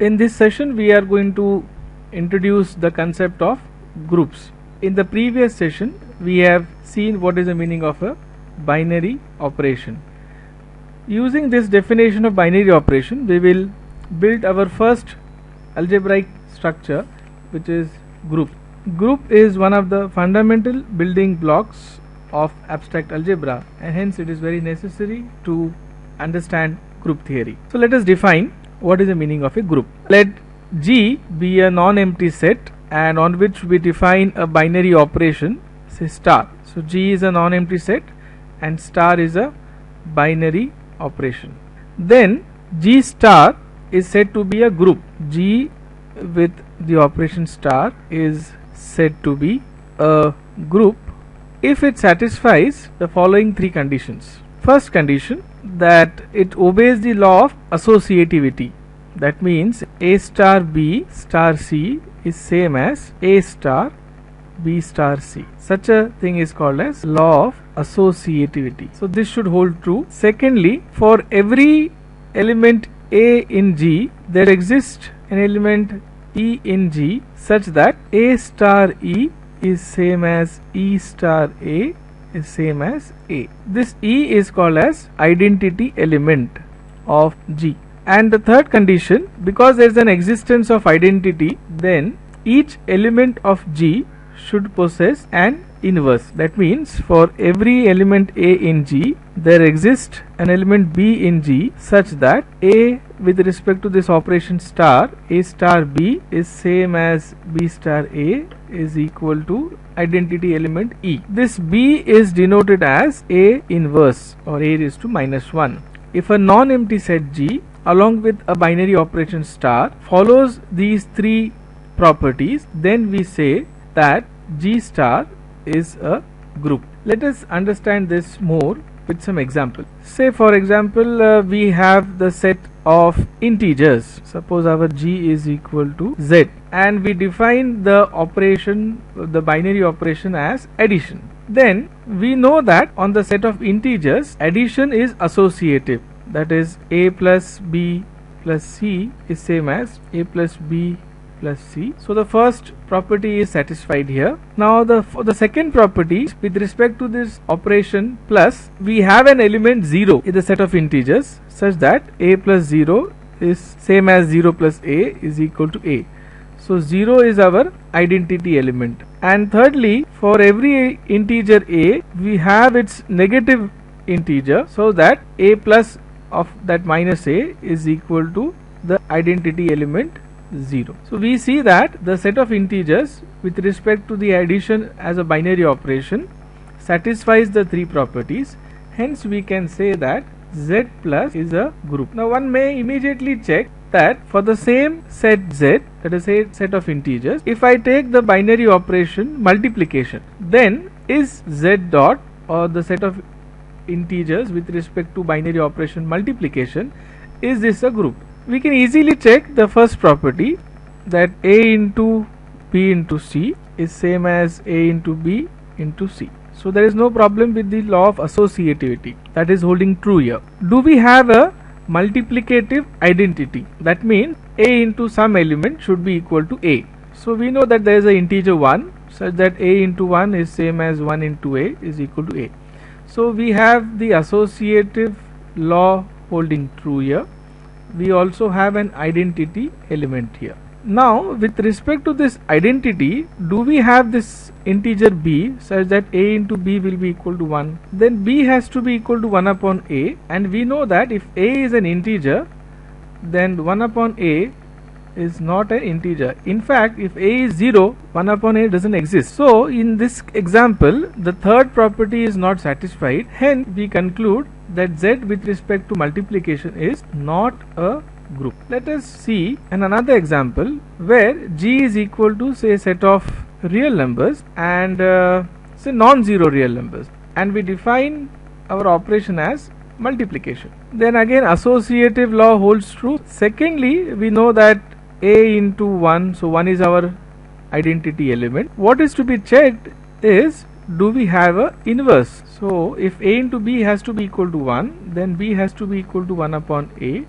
In this session we are going to introduce the concept of groups. In the previous session we have seen what is the meaning of a binary operation. Using this definition of binary operation we will build our first algebraic structure which is group. Group is one of the fundamental building blocks of abstract algebra and hence it is very necessary to understand group theory. So let us define what is the meaning of a group. Let G be a non-empty set and on which we define a binary operation say star. So G is a non-empty set and star is a binary operation. Then G star is said to be a group. G with the operation star is said to be a group if it satisfies the following three conditions. First condition that it obeys the law of associativity. That means A star B star C is same as A star B star C. Such a thing is called as law of associativity. So this should hold true. Secondly, for every element A in G, there exists an element E in G such that A star E is same as E star A is same as A. This E is called as identity element of G. And the third condition, because there is an existence of identity, then each element of G should possess an inverse. That means for every element A in G, there exists an element B in G such that A with respect to this operation star, A star B is same as B star A is equal to identity element E. This B is denoted as A inverse or A is to minus 1. If a non-empty set G along with a binary operation star follows these three properties then we say that G star is a group. Let us understand this more with some example. Say for example uh, we have the set of integers. Suppose our G is equal to Z and we define the operation the binary operation as addition. Then we know that on the set of integers addition is associative that is a plus b plus c is same as a plus b plus c. So the first property is satisfied here. Now the the second property with respect to this operation plus we have an element 0 in the set of integers such that a plus 0 is same as 0 plus a is equal to a. So 0 is our identity element. And thirdly for every integer a we have its negative integer so that a plus of that minus a is equal to the identity element 0. So we see that the set of integers with respect to the addition as a binary operation satisfies the three properties hence we can say that z plus is a group. Now one may immediately check that for the same set z that is a set of integers if I take the binary operation multiplication then is z dot or the set of integers with respect to binary operation multiplication is this a group we can easily check the first property that a into b into c is same as a into b into c. So there is no problem with the law of associativity that is holding true here. Do we have a multiplicative identity? That means a into some element should be equal to a. So we know that there is an integer 1 such that a into 1 is same as 1 into a is equal to a. So we have the associative law holding true here we also have an identity element here. Now with respect to this identity do we have this integer b such that a into b will be equal to 1 then b has to be equal to 1 upon a and we know that if a is an integer then 1 upon a is not an integer. In fact if a is 0 1 upon a doesn't exist. So in this example the third property is not satisfied hence we conclude that z with respect to multiplication is not a group. Let us see an another example where g is equal to say set of real numbers and uh, say non-zero real numbers and we define our operation as multiplication. Then again associative law holds true. Secondly we know that a into 1 so 1 is our identity element. What is to be checked is do we have a inverse? So if a into b has to be equal to 1 then b has to be equal to 1 upon a.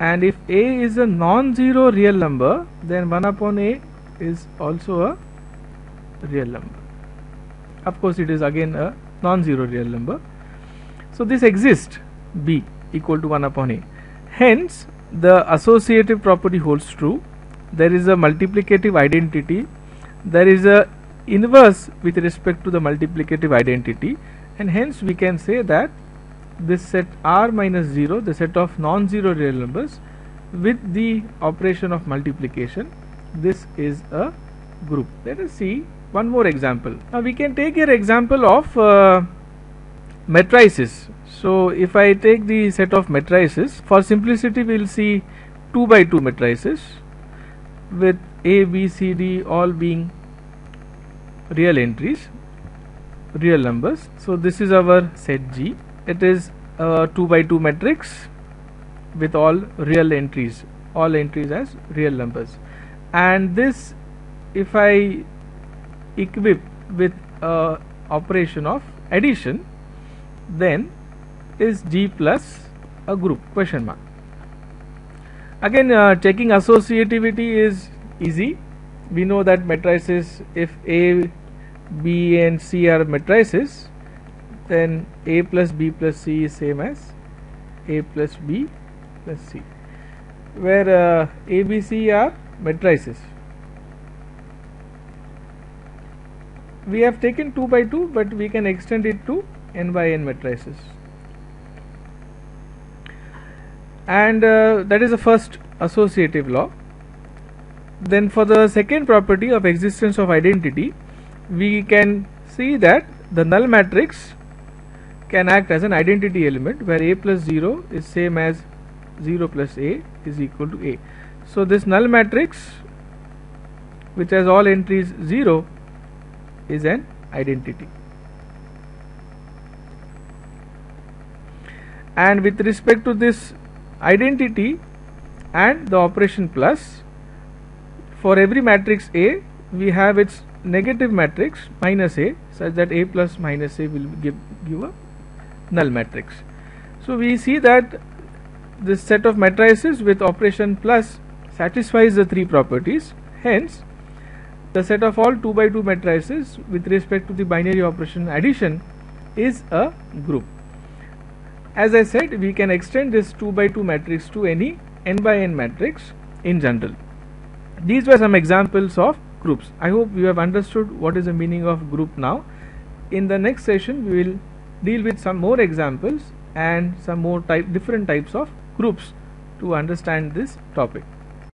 And if a is a non-zero real number then 1 upon a is also a real number. Of course it is again a non-zero real number. So this exists b equal to 1 upon a. Hence the associative property holds true. There is a multiplicative identity. There is a inverse with respect to the multiplicative identity. And hence we can say that this set r minus 0 the set of non-zero real numbers with the operation of multiplication this is a group. Let us see one more example. Now we can take here example of uh, matrices so if I take the set of matrices for simplicity we will see 2 by 2 matrices with A B C D all being real entries real numbers. So this is our set G. It is a 2 by 2 matrix with all real entries all entries as real numbers. And this if I equip with a operation of addition then is G plus a group question mark again uh, checking associativity is easy we know that matrices if A B and C are matrices then A plus B plus C is same as A plus B plus C where uh, A, B, C are matrices. We have taken 2 by 2 but we can extend it to n by n matrices and uh, that is the first associative law then for the second property of existence of identity we can see that the null matrix can act as an identity element where a plus 0 is same as 0 plus a is equal to a. So this null matrix which has all entries 0 is an identity. And with respect to this identity and the operation plus for every matrix A we have its negative matrix minus A such that A plus minus A will give, give a null matrix. So we see that this set of matrices with operation plus satisfies the three properties hence the set of all 2 by 2 matrices with respect to the binary operation addition is a group. As I said we can extend this 2 by 2 matrix to any n by n matrix in general. These were some examples of groups. I hope you have understood what is the meaning of group now. In the next session we will deal with some more examples and some more type different types of groups to understand this topic.